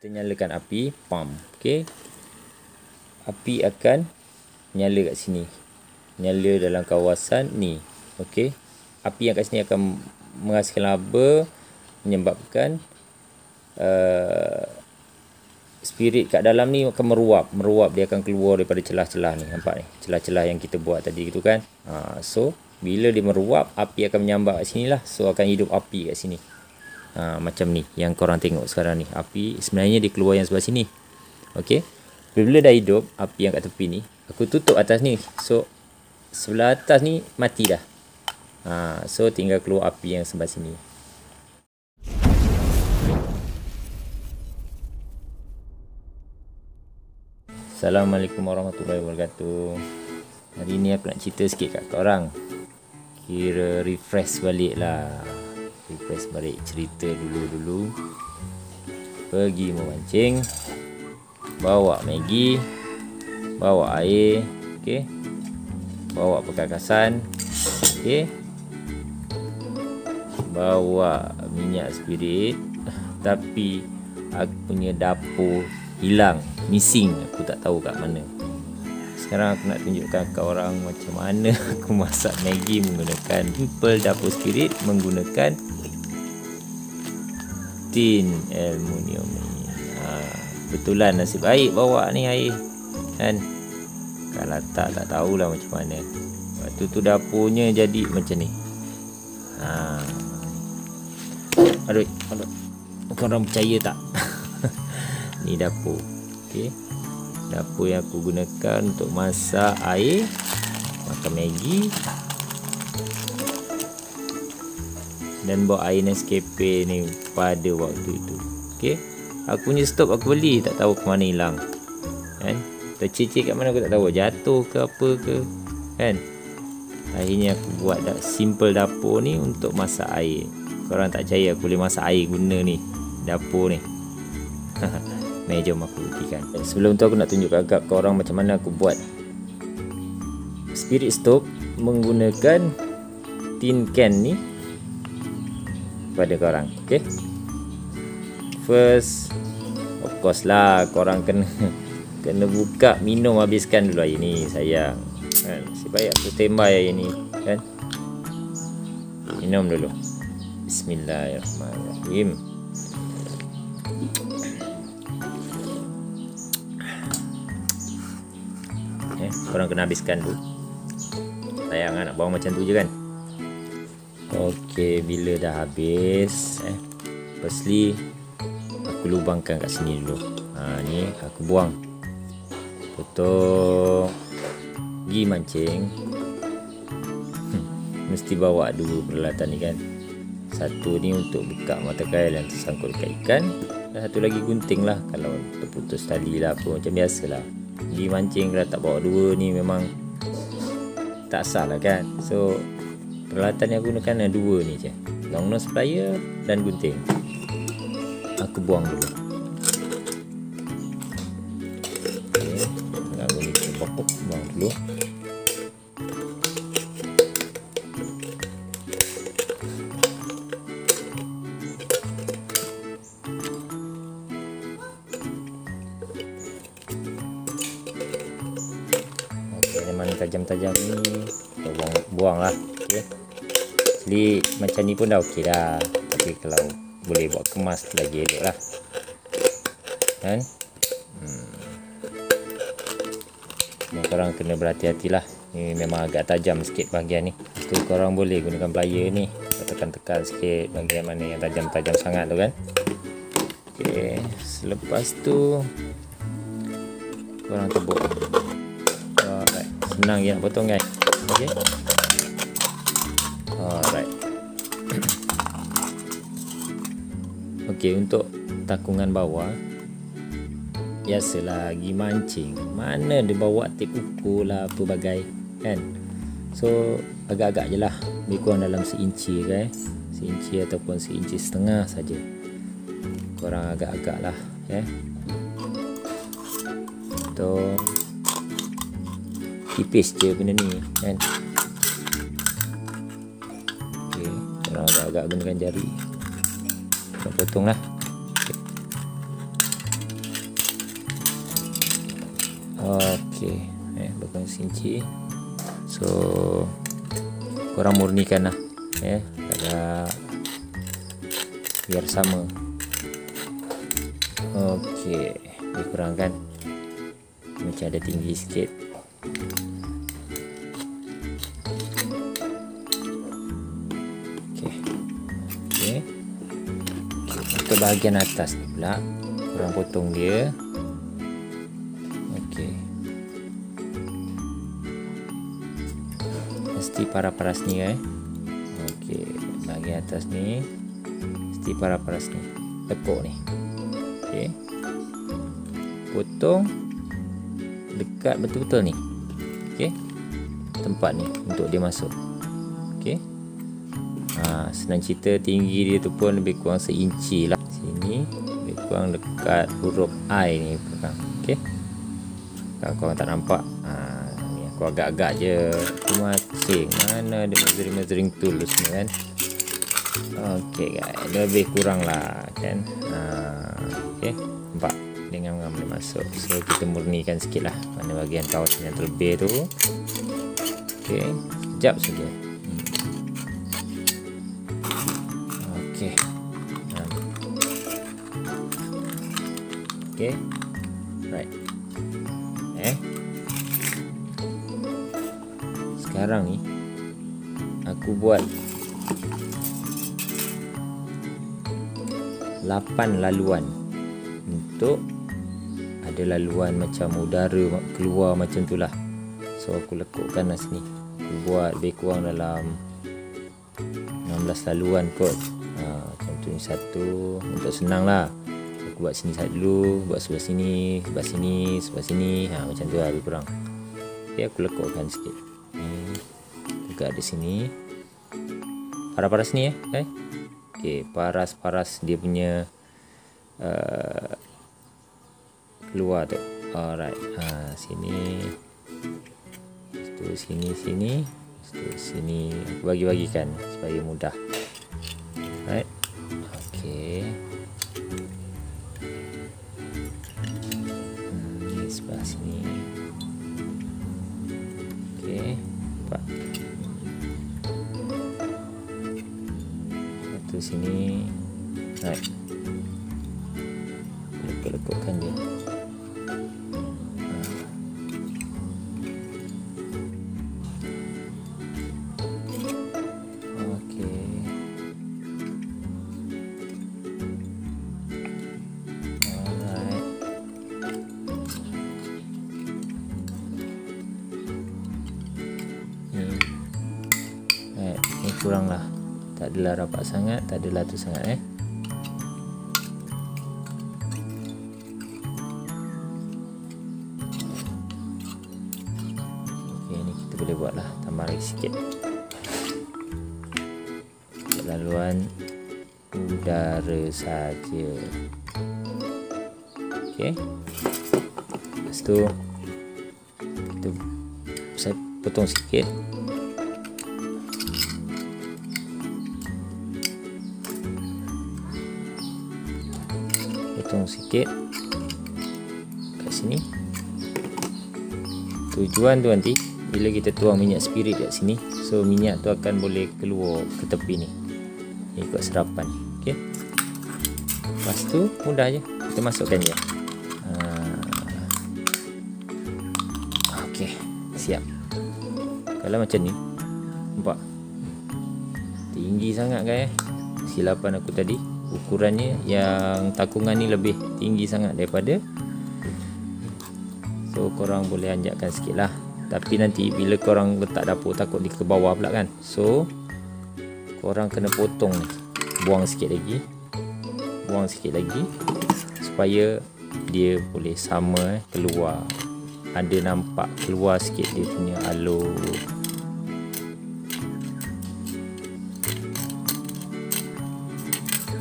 kita nyalakan api pump okey. Api akan nyala kat sini. Nyala dalam kawasan ni. Okey. Api yang kat sini akan menghasilkan laba menyebabkan uh, spirit kat dalam ni akan meruap. Meruap dia akan keluar daripada celah-celah ni. Nampak ni? Celah-celah yang kita buat tadi gitu kan? Ha, so bila dia meruap api akan menyambar kat sini lah so akan hidup api kat sini ha, macam ni yang korang tengok sekarang ni. Api sebenarnya dia keluar yang sebelah sini. Ok bila dah hidup api yang kat tepi ni aku tutup atas ni. So sebelah atas ni mati dah. Ha, so tinggal keluar api yang sebelah sini. Assalamualaikum warahmatullahi wabarakatuh. Hari ni aku nak cerita sikit kat korang. Kira refresh balik lah refresh balik cerita dulu-dulu. Pergi memancing. Bawa Maggi. Bawa air. Okey. Bawa perkakasan. Okey. Bawa minyak spirit. Tapi aku punya dapur hilang. Missing. Aku tak tahu kat mana. Sekarang aku nak tunjukkan ke orang macam mana aku masak Maggi menggunakan simple dapur spirit menggunakan tin aluminium ni. Ha, betulan nasib baik bawa ni air. Kan? Kalau tak tak tahulah macam mana. Waktu tu dapurnya jadi macam ni. Ha. Aduh, aduh. Korang percaya tak? ni dapur. Okey dapur yang aku gunakan untuk masak air makan Maggi dan bawa air Nescafe ni pada waktu itu. Ok aku punya stop aku beli tak tahu ke mana hilang. Kan? Tercicir kat mana aku tak tahu. Jatuh ke apa ke? Kan? Akhirnya aku buat dah simple dapur ni untuk masak air. Korang tak percaya aku boleh masak air guna ni. Dapur ni. Mari jom aku buktikan Sebelum tu aku nak tunjukkan agak ke orang macam mana aku buat. Spirit stove menggunakan tin can ni Pada korang Okay First Of course lah korang kena Kena buka minum habiskan dulu air ni sayang. Kan? Sebaik aku tembak air ni kan? Minum dulu. Bismillahirrahmanirrahim. Korang kena habiskan dulu. Sayang kan nak bawa macam tu je kan ok bila dah habis eh, firstly aku lubangkan kat sini dulu. Ha, ni aku buang. Potong. Pergi mancing. Hmm, mesti bawa dua peralatan ni kan. Satu ni untuk buka mata kail yang tersangkut dekat ikan. Dan satu lagi gunting lah kalau terputus tali lah apa macam biasa lah. Pergi mancing kalau tak bawa dua ni memang tak sah lah kan. So peralatan yang gunakan ada dua ni je long nose plier dan gunting. Aku buang dulu jadi macam ni pun dah ok dah tapi kalau boleh buat kemas lagi elok lah. Kan? Hmm. korang kena berhati-hati lah. Ni memang agak tajam sikit bahagian ni. Tu korang boleh gunakan plier ni. Tekan-tekan sikit bahagian mana yang tajam-tajam sangat tu kan. Ok selepas tu korang tebuk senang je nak potong kan? Ok ok untuk takungan bawah biasalah lagi mancing. Mana dia bawa tip ukur lah apa bagai kan? So agak-agak je lah. Lebih kurang dalam seinci kan seinci ataupun seinci setengah saja. Korang agak-agak lah eh. Tuh tipis je benda ni kan? Ok korang agak-agak gunakan jari nak potong lah Okey, eh bakal sinci. So kurang murnikan lah, eh agak biar sama. Okey, dikurangkan. Macam ada tinggi sikit. Bahagian atas ni pula, korang potong dia. mesti para-paras ni eh. Okey, bahagian atas ni mesti para-paras ni. Tekuk ni. Okey. Potong dekat betul-betul ni. Okey. Tempat ni untuk dia masuk. Okey. Ha, senang cerita tinggi dia tu pun lebih kurang seinci lah. Kurang dekat huruf I ni. Okey. Kalau korang tak nampak, aku agak-agak je. Cuma cing mana ada measuring measuring tool semua kan? Ok guys. Lebih kurang lah kan? Uh, ok nampak? Dengan boleh masuk. So kita murnikan sikit lah mana bahagian kawasan yang terlebih tu. Ok sekejap saja ok right. Eh? Sekarang ni aku buat 8 laluan untuk ada laluan macam udara keluar macam tu lah. So aku lekukkan lah sini. Aku buat lebih kurang dalam 16 laluan kot. Ha, macam tu ni satu. Untuk senang lah buat sini dulu buat sebelah sini sebelah sini sebelah sini ha, macam tu lah lebih kurang ok aku lekukkan sikit juga di sini. Paras-paras ni ya, eh. Okey, paras-paras dia punya uh, keluar tu. Alright. Ha, sini. Situ sini sini. Situ sini. Aku bagi-bagikan supaya mudah. Adalah rapat sangat tak adalah tu sangat eh? Ok ni kita boleh buat lah tambah lagi sikit. Laluan udara saja ok lepas tu kita saya potong sikit sikit. Kat sini. Tujuan tu nanti bila kita tuang minyak spirit kat sini so minyak tu akan boleh keluar ke tepi ni. Ikut serapan. Ok lepas tu mudah je. Kita masukkan je ah. ok siap. Kalau macam ni nampak? Tinggi sangat kan eh silapan aku tadi ukurannya yang takungan ni lebih tinggi sangat daripada so korang boleh anjakkan sikit lah. Tapi nanti bila korang letak dapur takut di ke bawah pula kan. So korang kena potong ni. Buang sikit lagi. Buang sikit lagi supaya dia boleh sama eh, keluar. Ada nampak keluar sikit dia punya alur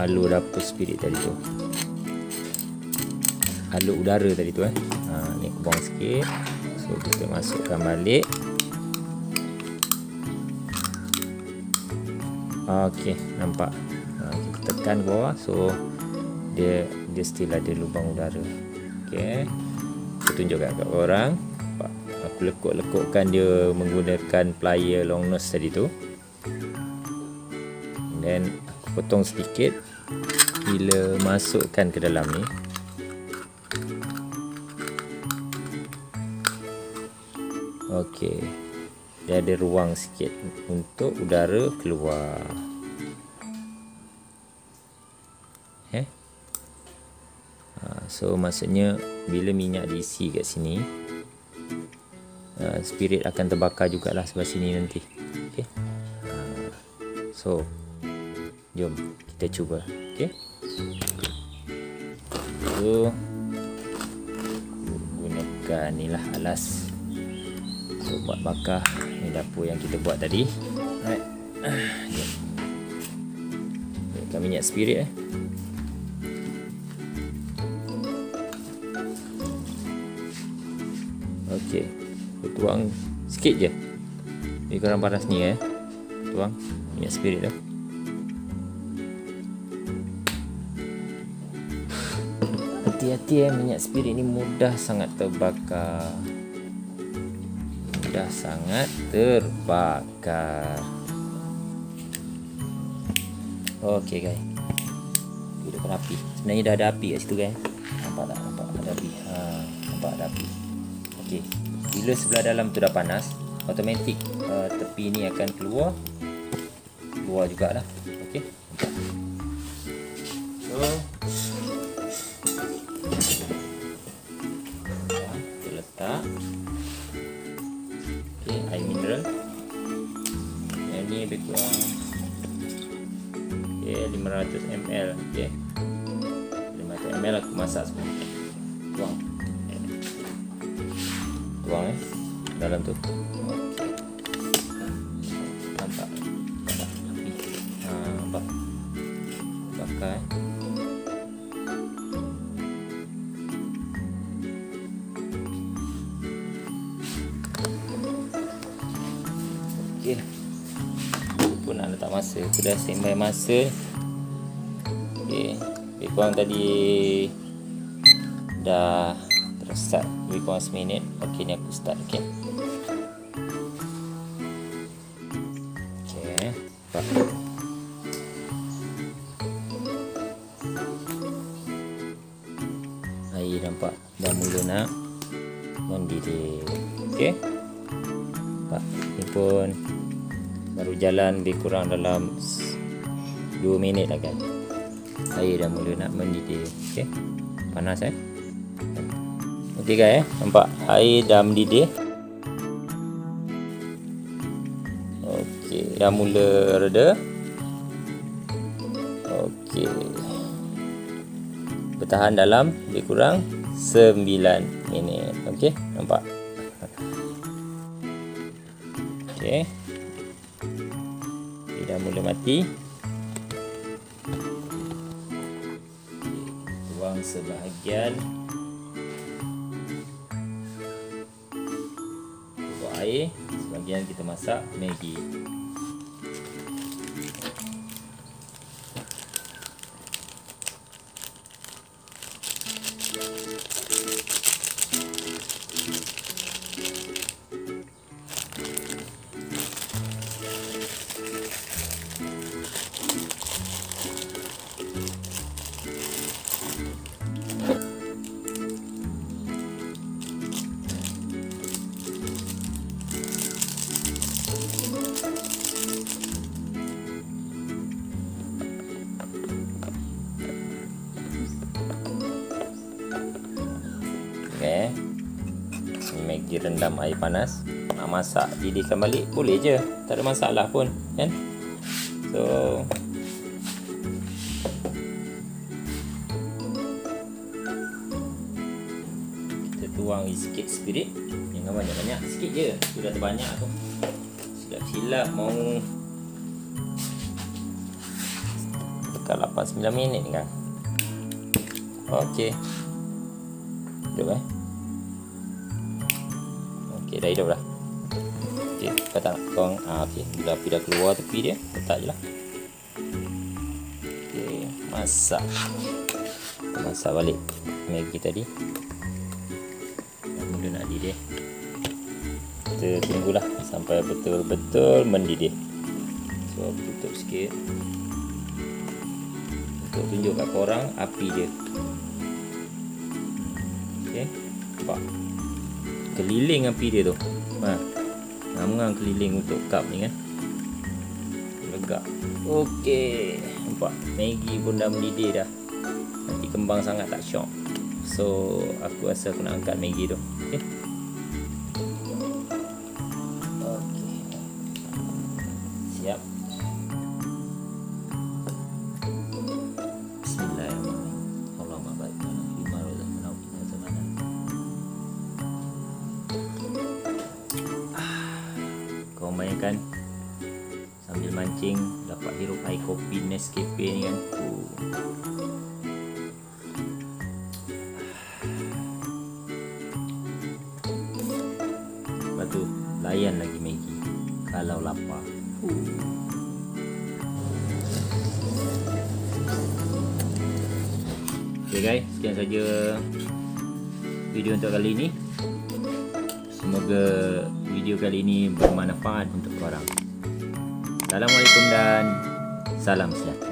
alur dapur spirit tadi tu. Alur udara tadi tu eh. Ha, ni aku buang sikit. So kita masukkan balik. Ok nampak? Ha, kita tekan ke bawah. So dia dia still ada lubang udara. Ok Aku tunjukkan kat korang. Nampak? Aku lekuk-lekukkan dia menggunakan plier long nose tadi tu. Dan aku potong sedikit bila masukkan ke dalam ni. Okey. Dia ada ruang sikit untuk udara keluar. Eh? Ha, so maksudnya bila minyak diisi kat sini uh, spirit akan terbakar jugalah sebelah sini nanti. Okey. Uh, so jom kita cuba. Okey. So gunakan inilah alas untuk buat bakar ni dapur yang kita buat tadi alright okay. okay, minyak spirit eh Okey, tuang sikit je. Ni kurang panas ni eh. Tuang minyak spirit tu. Hati-hati eh minyak spirit ni mudah sangat terbakar dah sangat terbakar. Okey guys. Hidupkan api. Sebenarnya dah ada api kat situ guys. Nampak tak? Nampak ada api. Ha, nampak ada api. Okey. Bila sebelah dalam tu dah panas, automatik uh, tepi ni akan keluar. Keluar jugalah. Okey. So, 500 ml aku masak semua tuang tuang eh dalam tu okay. nampak nampak ha, nampak bakar eh Okey. Pun nak letak masa. Aku dah standby masa. Lebih kurang tadi dah terus start. Lebih kurang seminit. Okey ni aku start. Okey. Okey. Nampak. Air nampak dah mula nak mendidih. Okey. Nampak. Ni pun baru jalan lebih kurang dalam 2 minit lah kan air dah mula nak mendidih ok panas eh? Ok guys eh? Nampak? Air dah mendidih. Ok dah mula reda. Ok bertahan dalam lebih kurang 9 minit. Ok nampak? Ok dia dah mula mati sebahagian. Buat air sebahagian kita masak Maggi Ni Maggi rendam air panas. Nak masak didihkan balik boleh je. Tak ada masalah pun, kan? So kita tuang sikit spirit. Jangan banyak-banyak, sikit je. Sudah terbanyak tu. Sudah silap mau dekat 8 9 minit kan. Okey. Hidup eh dah hidup dah. Ok kau tak nak tuang ah, Ok bila api dah keluar tepi dia Letak je lah. Ok masak. Masak balik Maggi tadi. Dia nak didih kita tunggulah sampai betul-betul mendidih. So tutup sikit. Untuk tunjuk kat korang api dia. Ok nampak keliling api dia tu. Ha. ngang keliling untuk cup ni kan legak ok nampak? Maggi pun dah mendidih dah. Nanti kembang sangat tak syok. So aku rasa aku nak angkat Maggi tu. Ok siap Nescafe ni kan. Lepas tu Layan lagi Maggi Kalau lapar. Okay guys. Sekian saja Video untuk kali ini Semoga video kali ini bermanfaat untuk korang. Assalamualaikum dan salam sejahtera